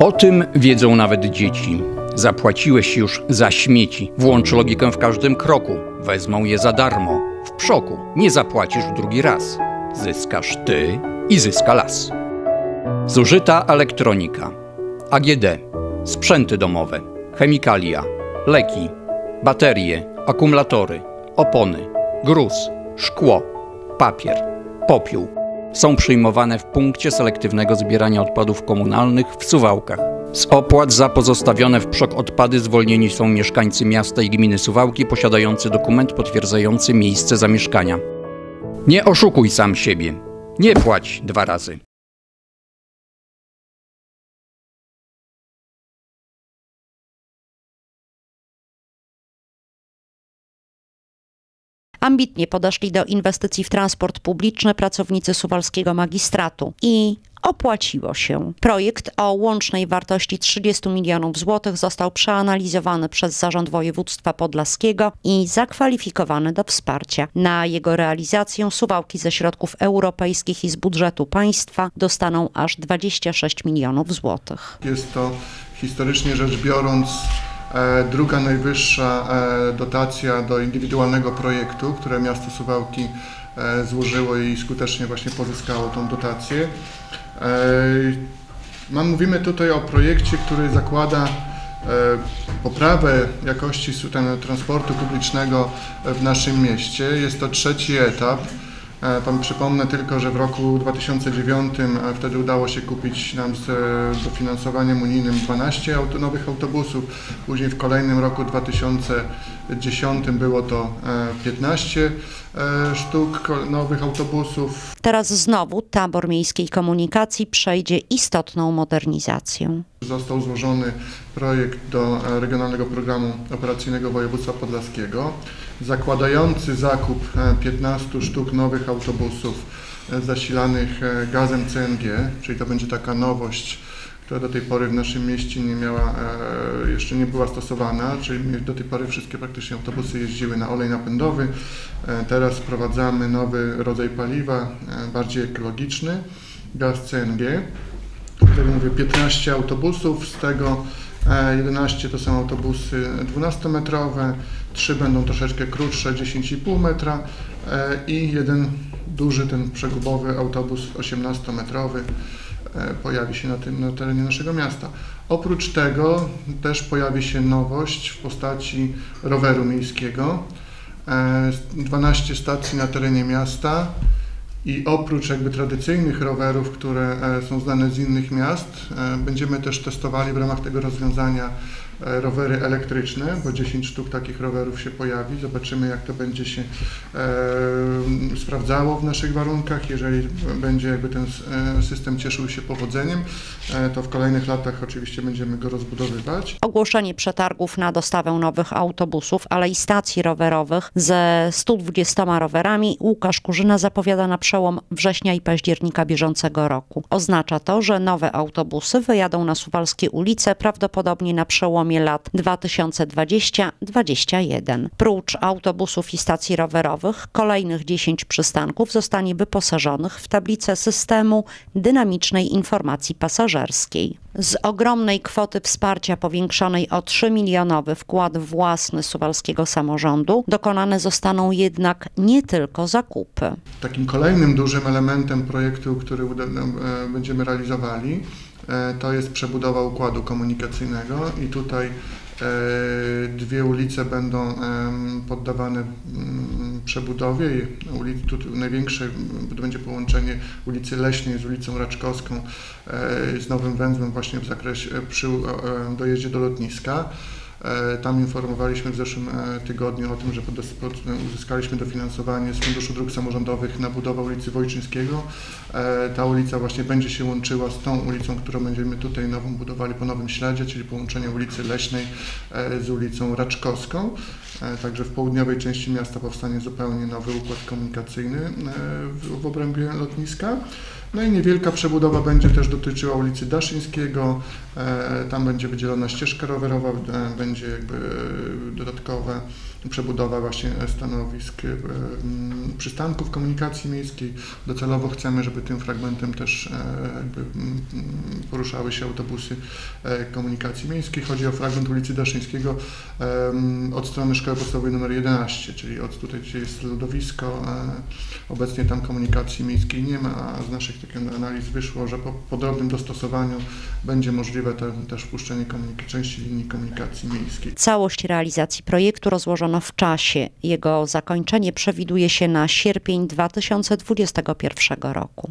O tym wiedzą nawet dzieci. Zapłaciłeś już za śmieci. Włącz logikę w każdym kroku. Wezmą je za darmo. W przoku. Nie zapłacisz drugi raz. Zyskasz ty i zyska las. Zużyta elektronika. AGD. Sprzęty domowe. Chemikalia. Leki. Baterie. Akumulatory. Opony. Gruz. Szkło. Papier. Popiół. Są przyjmowane w punkcie selektywnego zbierania odpadów komunalnych w Suwałkach. Z opłat za pozostawione w przok odpady zwolnieni są mieszkańcy miasta i gminy Suwałki posiadający dokument potwierdzający miejsce zamieszkania. Nie oszukuj sam siebie. Nie płać dwa razy. Ambitnie podeszli do inwestycji w transport publiczny pracownicy suwalskiego magistratu i opłaciło się. Projekt o łącznej wartości 30 milionów złotych został przeanalizowany przez Zarząd Województwa Podlaskiego i zakwalifikowany do wsparcia. Na jego realizację Suwałki ze środków europejskich i z budżetu państwa dostaną aż 26 milionów złotych. Jest to historycznie rzecz biorąc druga najwyższa e, dotacja do indywidualnego projektu, które miasto Suwałki e, złożyło i skutecznie właśnie pozyskało tą dotację. E, mówimy tutaj o projekcie, który zakłada e, poprawę jakości transportu publicznego w naszym mieście. Jest to trzeci etap. E, Pan przypomnę tylko, że w roku 2009 e, wtedy udało się kupić nam z e, dofinansowaniem unijnym 12 auto, nowych autobusów. Później w kolejnym roku 2010 było to e, 15 e, sztuk nowych autobusów. Teraz znowu tabor miejskiej komunikacji przejdzie istotną modernizację. Został złożony projekt do e, Regionalnego Programu Operacyjnego Województwa Podlaskiego, zakładający zakup e, 15 sztuk nowych autobusów e, zasilanych e, gazem CNG, czyli to będzie taka nowość, która do tej pory w naszym mieście nie miała, e, jeszcze nie była stosowana, czyli do tej pory wszystkie praktycznie autobusy jeździły na olej napędowy. E, Teraz wprowadzamy nowy rodzaj paliwa, e, bardziej ekologiczny, gaz CNG. Tak jak mówię, 15 autobusów, z tego e, 11 to są autobusy 12-metrowe, 3 będą troszeczkę krótsze, 10,5 metra e, i jeden duży, ten przegubowy autobus 18-metrowy e, pojawi się na, tym, na terenie naszego miasta. Oprócz tego też pojawi się nowość w postaci roweru miejskiego. E, 12 stacji na terenie miasta, i oprócz jakby tradycyjnych rowerów, które e, są znane z innych miast, e, będziemy też testowali w ramach tego rozwiązania rowery elektryczne, bo 10 sztuk takich rowerów się pojawi. Zobaczymy, jak to będzie się e, sprawdzało w naszych warunkach. Jeżeli będzie jakby ten e, system cieszył się powodzeniem, e, to w kolejnych latach oczywiście będziemy go rozbudowywać. Ogłoszenie przetargów na dostawę nowych autobusów, ale i stacji rowerowych ze 120 rowerami Łukasz Kurzyna zapowiada na przełom września i października bieżącego roku. Oznacza to, że nowe autobusy wyjadą na suwalskie ulice prawdopodobnie na przełomie lat 2020-2021. Prócz autobusów i stacji rowerowych, kolejnych 10 przystanków zostanie wyposażonych w tablicę systemu dynamicznej informacji pasażerskiej. Z ogromnej kwoty wsparcia powiększonej o 3 milionowy wkład własny suwalskiego samorządu dokonane zostaną jednak nie tylko zakupy. Takim kolejnym dużym elementem projektu, który e, będziemy realizowali, to jest przebudowa układu komunikacyjnego i tutaj e, dwie ulice będą poddawane mm, przebudowie. I Uli, tu, największe będzie połączenie ulicy Leśnej z ulicą Raczkowską e, z nowym węzłem właśnie w zakresie przy e, dojeździe do lotniska. E, Tam informowaliśmy w zeszłym e, tygodniu o tym, że uzyskaliśmy dofinansowanie z Funduszu Dróg Samorządowych na budowę ulicy Wojczyńskiego. E, Ta ulica właśnie będzie się łączyła z tą ulicą, którą będziemy tutaj nową budowali po Nowym Śledzie, czyli połączenie ulicy Leśnej z ulicą Raczkowską. Także w południowej części miasta powstanie zupełnie nowy układ komunikacyjny w obrębie lotniska. No i niewielka przebudowa będzie też dotyczyła ulicy Daszyńskiego. E, Tam będzie wydzielona ścieżka rowerowa, e, będzie jakby dodatkowe przebudowa właśnie stanowisk e, przystanków komunikacji miejskiej. Docelowo chcemy, żeby tym fragmentem też poruszały się autobusy komunikacji miejskiej. Chodzi o fragment ulicy Daszyńskiego od strony szkoły podstawowej nr 11, czyli od tutaj, gdzie jest lodowisko. Obecnie tam komunikacji miejskiej nie ma, a z naszych takich analiz wyszło, że po, po drobnym dostosowaniu będzie możliwe te, też wpuszczenie części linii komunikacji miejskiej. Całość realizacji projektu rozłożono w czasie. Jego zakończenie przewiduje się na sierpień 2021 roku.